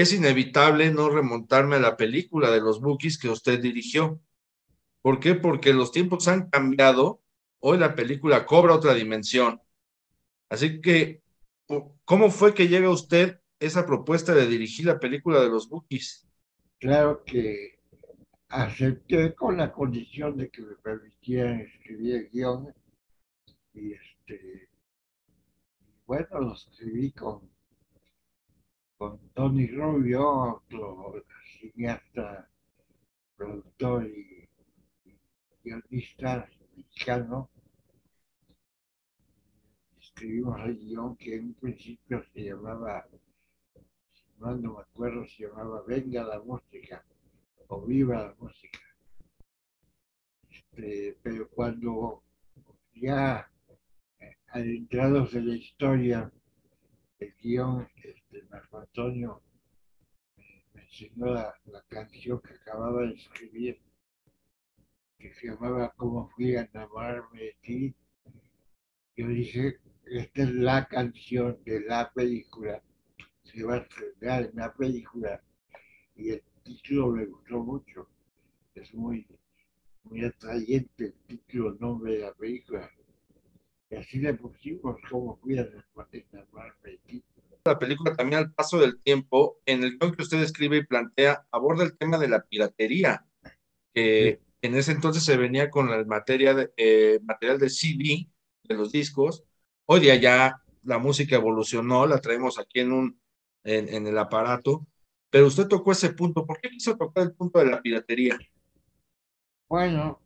es inevitable no remontarme a la película de los Bookies que usted dirigió. ¿Por qué? Porque los tiempos han cambiado. Hoy la película cobra otra dimensión. Así que, ¿cómo fue que llega usted esa propuesta de dirigir la película de los Bookies? Claro que acepté con la condición de que me permitieran escribir el guion y este bueno lo escribí con con Tony Rubio, otro cineasta, productor y, guionista mexicano. Escribimos el guion que en un principio se llamaba, mal no me acuerdo, se llamaba Venga la música o Viva la música. Este, pero cuando ya eh, adentrados en la historia, el guion este, Marco Antonio me, enseñó la, canción que acababa de escribir, que se llamaba Cómo fui a enamorarme de ti. Yo dije, esta es la canción de la película, se va a estrenar en la película y el título me gustó mucho. Es muy, muy atrayente el título, nombre de la película. Y así le pusimos como de ti la película también al paso del tiempo, en el guion que usted escribe y plantea, aborda el tema de la piratería, que en ese entonces se venía con la materia de, eh, material de CD, de los discos. Hoy día ya la música evolucionó, la traemos aquí en, un, en, el aparato, pero usted tocó ese punto. ¿Por qué quiso tocar el punto de la piratería? Bueno,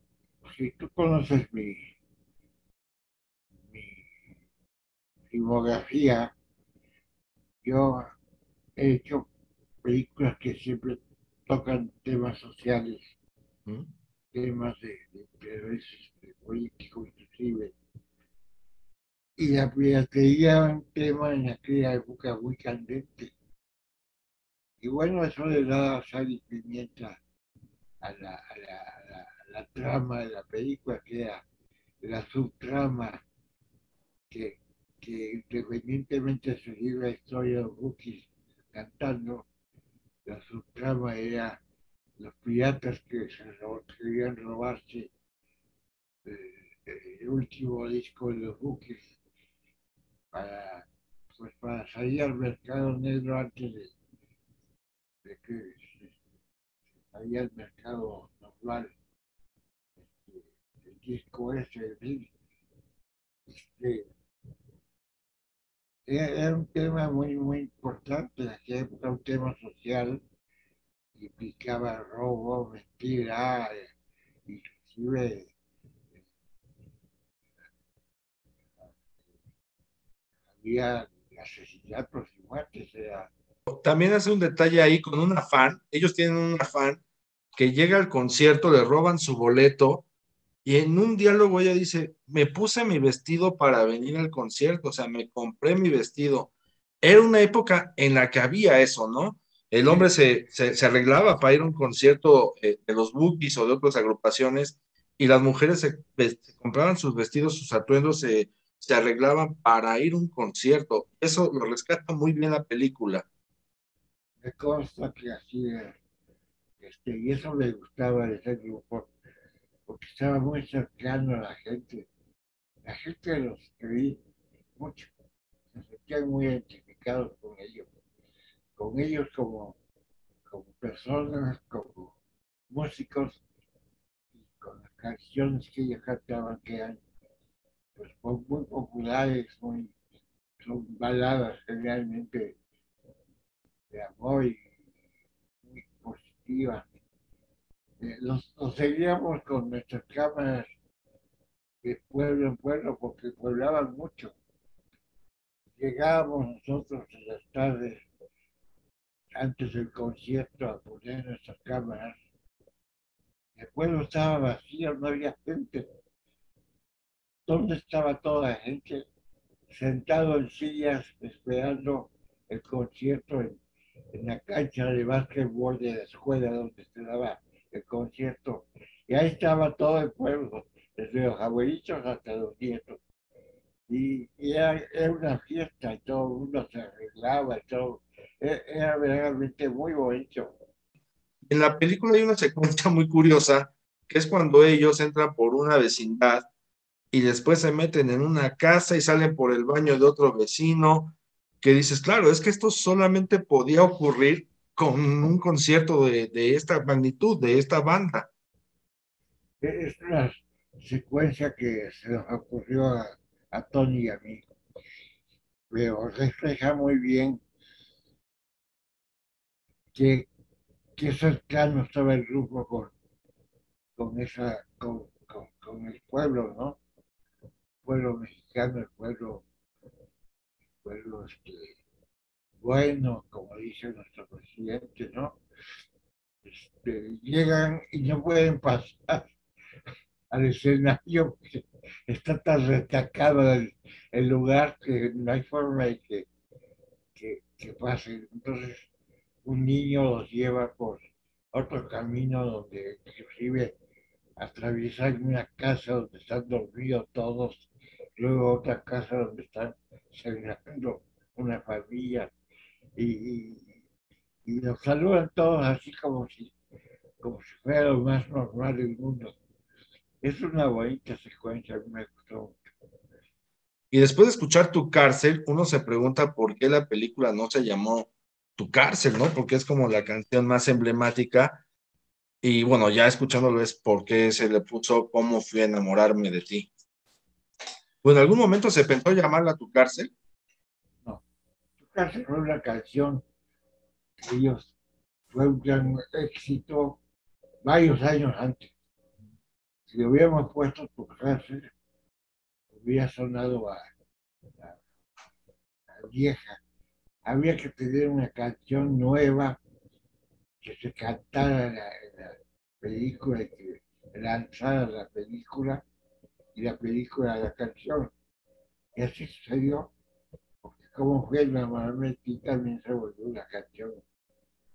si tú conoces mi filmografía, yo he hecho películas que siempre tocan temas sociales, ¿Mm? temas de, interés político inclusive. Y la piratería era un tema en aquella época muy candente. Y bueno, eso le da sal y pimienta a la, la trama de la película, que era la subtrama que que independientemente de seguir la historia de Bookies cantando, la subtrama era los piratas que se querían robarse eh, el último disco de los Bookies para, pues para salir al mercado negro antes de, que salía al mercado normal. Este, el disco ese, el, este, era un tema muy, muy importante en un tema social, implicaba robo, mentira, inclusive había asesinatos y muertes. También hace un detalle ahí con un afán, ellos tienen un afán que llega al concierto, le roban su boleto y en un diálogo ella dice, me puse mi vestido para venir al concierto, o sea, me compré mi vestido. Era una época en la que había eso, ¿no? El hombre se, se, arreglaba para ir a un concierto eh, de los Bookies o de otras agrupaciones y las mujeres se, compraban sus vestidos, sus atuendos, se, se arreglaban para ir a un concierto. Eso lo rescata muy bien la película. Me consta que así Este, y eso me gustaba de ese grupo porque estaba muy cercano a la gente. La gente los creí mucho, se sentían muy identificados con ellos, con ellos como, como personas, como músicos, y con las canciones que ellos cantaban que eran pues, muy populares, muy, son baladas generalmente de amor y muy positivas los, seguíamos con nuestras cámaras de pueblo en pueblo porque pueblaban mucho. Llegábamos nosotros en las tardes, antes del concierto, a poner nuestras cámaras. El pueblo estaba vacío, no había gente. ¿Dónde estaba toda la gente? Sentado en sillas esperando el concierto en, en la cancha de básquetbol de la escuela donde se daba el concierto. Y ahí estaba todo el pueblo, desde los abuelitos hasta los nietos. Y, era, una fiesta y todo el mundo se arreglaba, todo. e-, era realmente muy bonito. En la película hay una secuencia muy curiosa, que es cuando ellos entran por una vecindad y después se meten en una casa y salen por el baño de otro vecino, que dices, claro, es que esto solamente podía ocurrir con un concierto de, esta magnitud, de esta banda. E-, es una secuencia que se nos ocurrió a, Tony y a mí, pero refleja muy bien que, que cercano estaba el grupo con, con esa, con, el pueblo, ¿no? El pueblo mexicano, el pueblo, pueblo este, bueno, como dice nuestro presidente, ¿no? Este, llegan y no pueden pasar al escenario está tan retacado el, lugar que no hay forma de que, que, que pase. Entonces, un niño los lleva por otro camino donde inclusive atraviesan una casa donde están dormidos todos, luego otra casa donde están cenando una familia y, y, los saludan todos así como si, como si fuera lo más normal del mundo. Es una bonita secuencia, me gustó. Y después de escuchar Tu cárcel, uno se pregunta por qué la película no se llamó Tu cárcel, ¿no? Porque es como la canción más emblemática. Y bueno, ya escuchándolo es por qué se le puso Cómo fui a enamorarme de ti. Bueno, ¿en algún momento se pensó llamarla Tu cárcel? Fue una canción que ellos fue un gran éxito varios años antes. Si hubiéramos puesto por cárcel, hubiera sonado a, vieja. Había que tener una canción nueva que se cantara en la, película y que lanzara la película y la película la canción. Y así sucedió como fue normalmente también se volvió una canción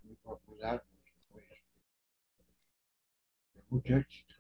muy popular, pues, de mucho éxito.